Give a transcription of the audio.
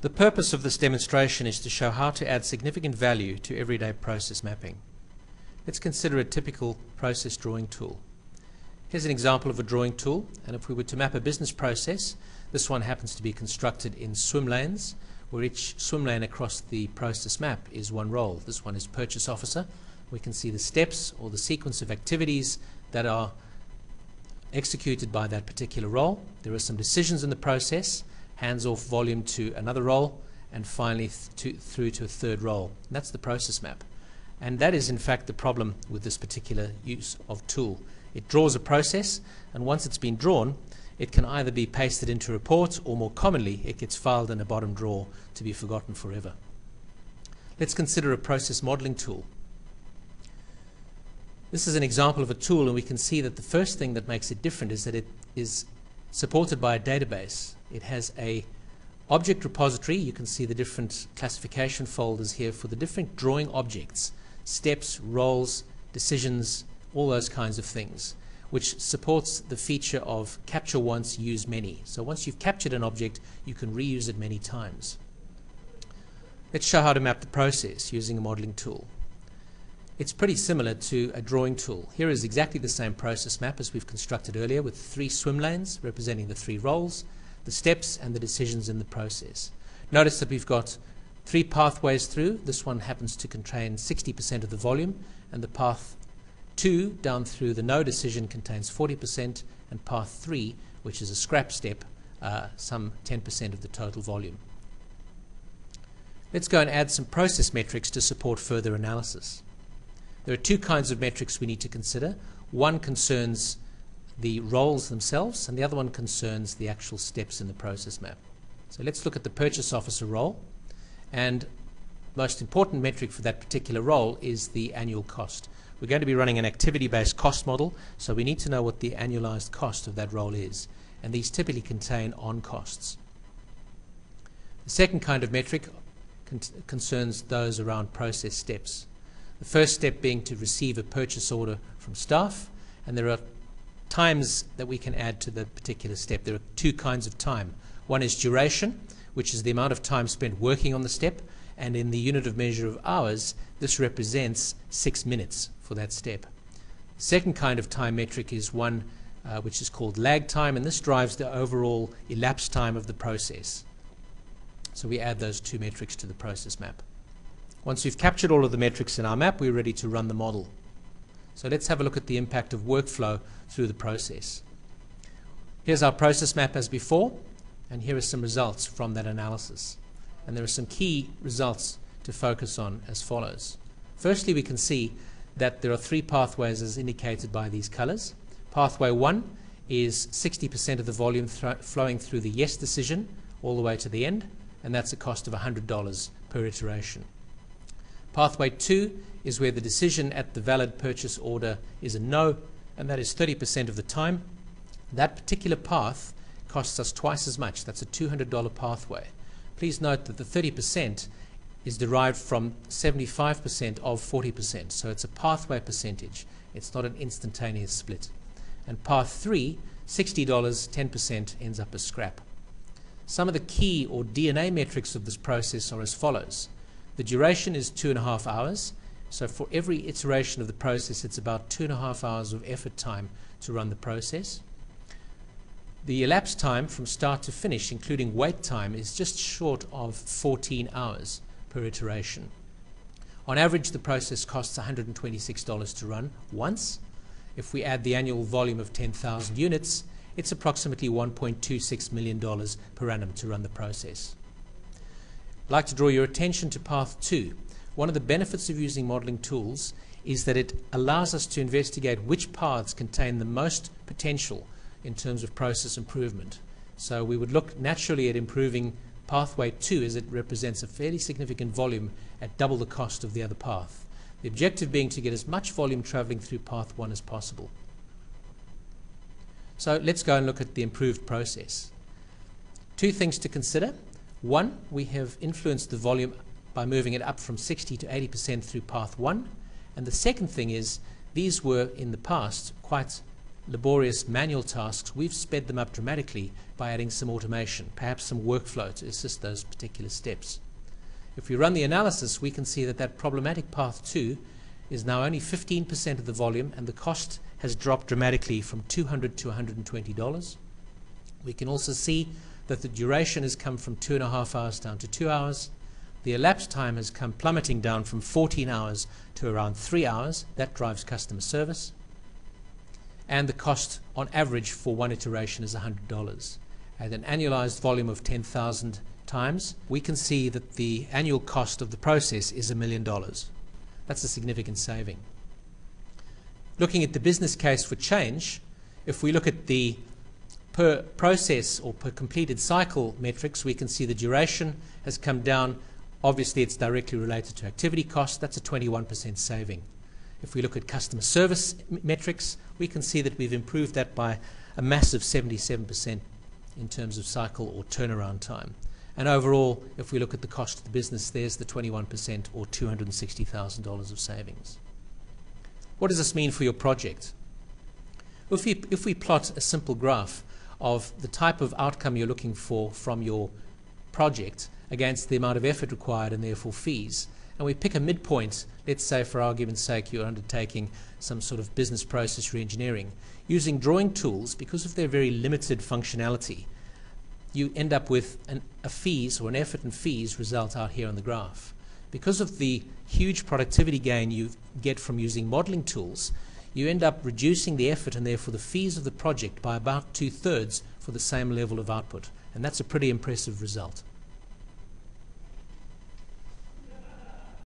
The purpose of this demonstration is to show how to add significant value to everyday process mapping. Let's consider a typical process drawing tool. Here's an example of a drawing tool, and if we were to map a business process, this one happens to be constructed in swim lanes, where each swim lane across the process map is one role. This one is purchase officer. We can see the steps or the sequence of activities that are executed by that particular role. There are some decisions in the process, hands off volume to another role, and finally to, through to a third role. And that's the process map. And that is in fact the problem with this particular use of tool. It draws a process, and once it's been drawn, it can either be pasted into a report, or more commonly, it gets filed in a bottom drawer to be forgotten forever. Let's consider a process modeling tool. This is an example of a tool, and we can see that the first thing that makes it different is that it is supported by a database. It has a object repository. You can see the different classification folders here for the different drawing objects, steps, roles, decisions, all those kinds of things, which supports the feature of capture once, use many. So once you've captured an object, you can reuse it many times. Let's show how to map the process using a modeling tool. It's pretty similar to a drawing tool. Here is exactly the same process map as we've constructed earlier with three swim lanes representing the three roles, the steps and the decisions in the process. Notice that we've got three pathways through. This one happens to contain 60% of the volume and the path 2 down through the no decision contains 40% and path 3 which is a scrap step uh, some 10% of the total volume. Let's go and add some process metrics to support further analysis. There are two kinds of metrics we need to consider. One concerns the roles themselves, and the other one concerns the actual steps in the process map. So let's look at the purchase officer role. And most important metric for that particular role is the annual cost. We're going to be running an activity-based cost model, so we need to know what the annualized cost of that role is. And these typically contain on costs. The second kind of metric con concerns those around process steps. The first step being to receive a purchase order from staff, and there are times that we can add to the particular step. There are two kinds of time. One is duration, which is the amount of time spent working on the step, and in the unit of measure of hours, this represents six minutes for that step. The second kind of time metric is one uh, which is called lag time, and this drives the overall elapsed time of the process. So we add those two metrics to the process map. Once we've captured all of the metrics in our map, we're ready to run the model. So let's have a look at the impact of workflow through the process. Here's our process map as before, and here are some results from that analysis. And there are some key results to focus on as follows. Firstly, we can see that there are three pathways as indicated by these colors. Pathway 1 is 60% of the volume th flowing through the yes decision all the way to the end, and that's a cost of $100 per iteration. Pathway 2 is where the decision at the valid purchase order is a no, and that is 30% of the time. That particular path costs us twice as much. That's a $200 pathway. Please note that the 30% is derived from 75% of 40%, so it's a pathway percentage. It's not an instantaneous split. And path 3, $60, 10% ends up as scrap. Some of the key or DNA metrics of this process are as follows. The duration is two and a half hours. So for every iteration of the process, it's about two and a half hours of effort time to run the process. The elapsed time from start to finish, including wait time, is just short of 14 hours per iteration. On average, the process costs $126 to run once. If we add the annual volume of 10,000 units, it's approximately $1.26 million per annum to run the process. I'd like to draw your attention to path two. One of the benefits of using modeling tools is that it allows us to investigate which paths contain the most potential in terms of process improvement. So we would look naturally at improving pathway 2 as it represents a fairly significant volume at double the cost of the other path. The objective being to get as much volume traveling through path 1 as possible. So let's go and look at the improved process. Two things to consider. One, we have influenced the volume by moving it up from 60 to 80% through path one. And the second thing is these were in the past quite laborious manual tasks, we've sped them up dramatically by adding some automation, perhaps some workflow to assist those particular steps. If we run the analysis, we can see that that problematic path 2 is now only 15% of the volume and the cost has dropped dramatically from 200 to $120. We can also see that the duration has come from two and a half hours down to two hours. The elapsed time has come plummeting down from 14 hours to around three hours. That drives customer service. And the cost on average for one iteration is $100. At an annualized volume of 10,000 times, we can see that the annual cost of the process is a million dollars. That's a significant saving. Looking at the business case for change, if we look at the per process or per completed cycle metrics, we can see the duration has come down. Obviously, it's directly related to activity cost. That's a 21% saving. If we look at customer service metrics, we can see that we've improved that by a massive 77% in terms of cycle or turnaround time. And overall, if we look at the cost of the business, there's the 21% or $260,000 of savings. What does this mean for your project? If we, if we plot a simple graph of the type of outcome you're looking for from your project against the amount of effort required and therefore fees, and we pick a midpoint, let's say for argument's sake you're undertaking some sort of business process reengineering, using drawing tools, because of their very limited functionality, you end up with an, a fees or an effort and fees result out here on the graph. Because of the huge productivity gain you get from using modeling tools, you end up reducing the effort and therefore the fees of the project by about two thirds for the same level of output. And that's a pretty impressive result.